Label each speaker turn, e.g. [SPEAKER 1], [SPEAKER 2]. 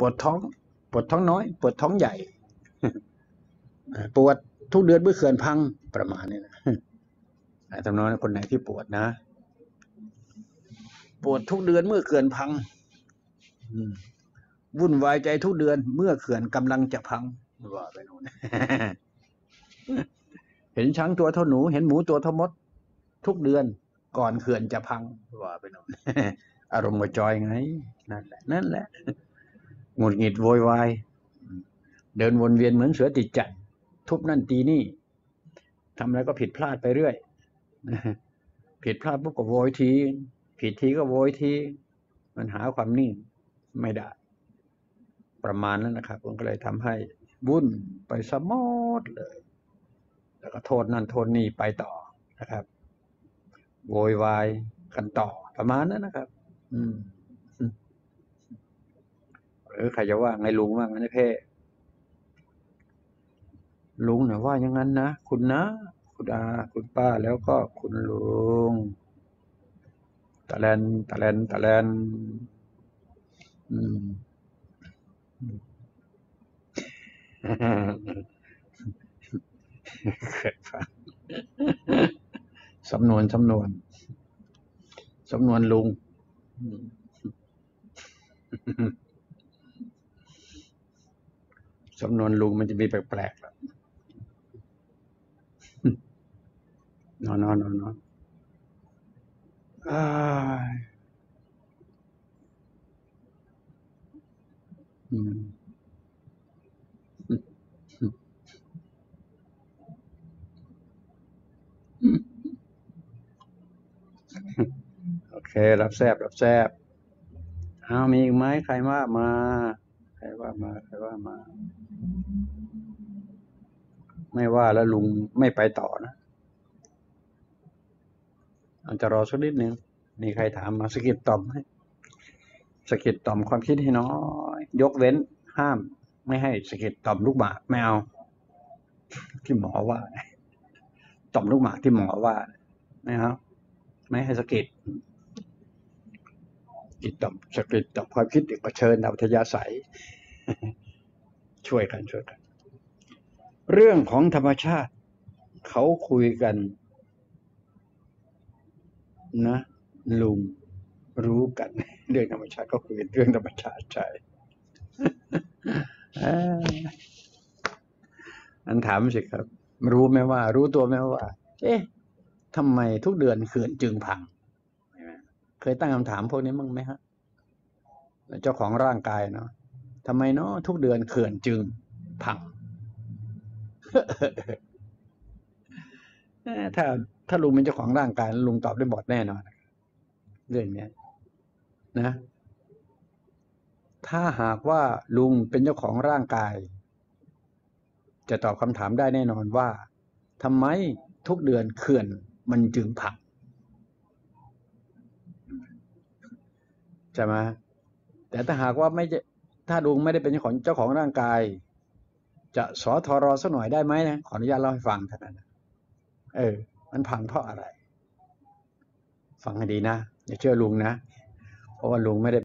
[SPEAKER 1] ปวดท้อง ปวดท้องน้อย ปวดท้องใหญ่ ปวดทุกเดือนเมื่อเขื่อนพังประมาณนี้นะทำนองนั้นคนไหนที่ปวดนะ ปวดทุกเดือนเมื่อเขื่อนพังวุ่นวายใจทุกเดือนเมื่อเขื่อนกำลังจะพังว่าไปโน่นเห็นช้างตัวเท่าหนู เห็นหมูตัวเท่ามด ทุกเดือนก่อนเขื่อนจะพังว่าไปโน่นอารมณ์กระจอยไง นั่นแหละ นั่นแหละ หงุดหงิดโวยวาย เดินวนเวียนเหมือนเสือติดจัด ทุบนั่นตีนี่ทำอะไรก็ผิดพลาดไปเรื่อย ผิดพลาดปุ๊บก็โวยที ผิดทีก็โวยที มันหาความนิ่งไม่ได้ ประมาณนั้นนะครับผมก็เลยทำให้วุ่นไปสมอดเลย แล้วก็โทษนั่นโทษนี่ไปต่อนะครับ โวยวายกันต่อประมาณนั้นนะครับ อืม หรือใครจะว่าไงลุงว่างั้นนะเพ่ลุงนี่ยว่าอย่างนั้นนะคุณนะ คุณอาคุณป้าแล้วก็คุณลุงตะแลนตะแลนตะแลนอืมเกิดฟังสำนวนสำนวนสำนวนลุง สำนวนลุงมันจะมีแปลกๆแล้วนอนนอนนอนนอนอืมโอเค รับแซบรับแซบเอามีอีกไหมใครว่ามา ใครว่ามาใครว่ามา ไม่ว่าแล้วลุงไม่ไปต่อนะอาจจะรอสักนิดหนึ่งมีใครถามมาสกิดต่อมให้สกิดต่อมความคิดให้น้อย ยกเว้นห้าม ไม่ให้สกิดต่อมลูกหมากไม่เอา ที่หมอว่า ต่อมลูกหมากที่หมอว่าไม่เอาไม่ให้สกิด กิดต่อสะกิดต่อความคิดเด็กเผชิญดาวทยาศัย ช่วยกันช่วยกัน เรื่องของธรรมชาติ เขาคุยกัน นะ ลุงรู้กัน เรื่องธรรมชาติก็คุยกันเรื่องธรรมชาติใช่อันถามสิครับ รู้ไหมว่า รู้ตัวไหมว่า เอ๊ะทำไมทุกเดือนเขื่อนจึงพัง เคยตั้งคำถามพวกนี้มั้งไหมฮะ เจ้าของร่างกายเนาะทำไมเนาะทุกเดือนเขื่อนจึงพัง ถ้าถ้าลุงเป็นเจ้าของร่างกายลุงตอบได้หมดแน่นอนเรื่องนี้นะ ถ้าหากว่าลุงเป็นเจ้าของร่างกาย จะตอบคำถามได้แน่นอนว่าทำไมทุกเดือนเขื่อนมันจึงพัง ใช่ไหมแต่ถ้าหากว่าไม่ถ้าลุงไม่ได้เป็นเจ้าของเจ้าของร่างกาย จะสอทอรอสักหน่อยได้ไหมนะขออนุญาตเล่าให้ฟังเท่านั้นเออ มันพังเพราะอะไร ฟังให้ดีนะอย่าเชื่อลุงนะ เพราะว่าลุงไม่ได้